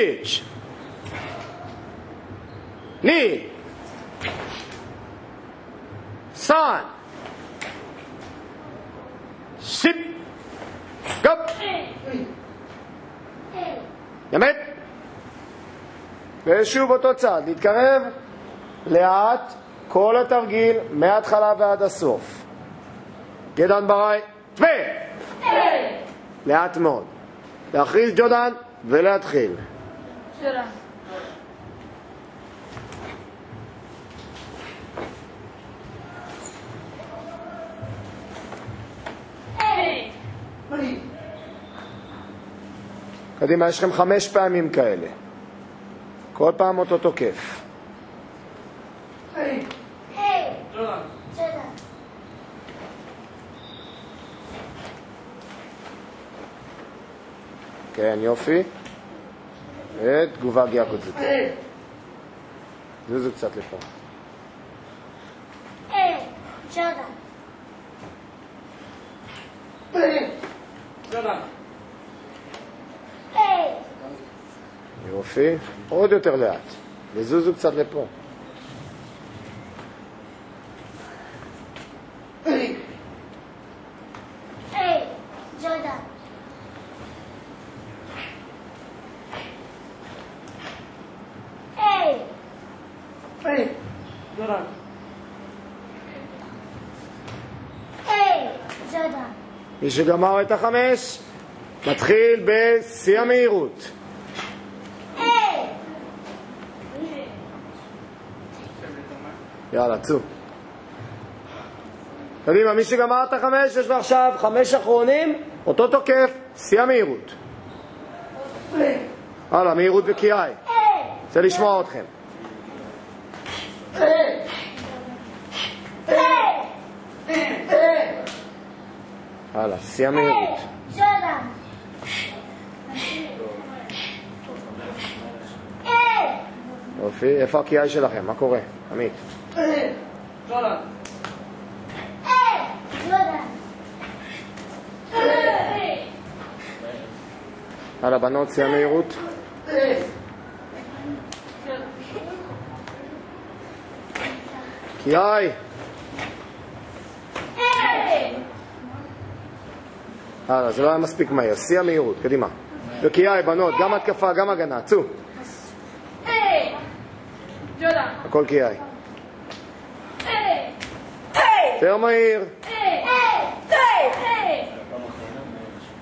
switch. Knee. Sun. Sit. Go. ימת. ושוב אותו צד, להתקרב לאט, כל התרגיל מההתחלה ועד הסוף. גדעון בראי, ו... לאט מאוד. להכריז ג'ודן ולהתחיל. קדימה, יש לכם חמש פעמים כאלה. כל פעם אותו תוקף. כן, יופי. ותגובה גאה קוצצת. זוזו קצת לפה. יופי. עוד יותר לאט. וזוזו קצת לפה. מי שגמר את החמש, מתחיל בשיא המהירות. יאללה, צאו. קדימה, מי שגמר את החמש, יש לו עכשיו חמש אחרונים, אותו תוקף, שיא המהירות. הלאה, מהירות וקיאי. רוצה לשמוע אתכם. הלאה, שיא המהירות. יופי, איפה הקיאי שלכם? מה קורה? עמית. הלאה, בנות, שיא המהירות. קיאי. הלאה, זה לא היה מספיק מהר. שיא המהירות, קדימה. וקיאי, בנות, גם התקפה, גם הגנה. צאו. הכל קיאי. יותר מהיר.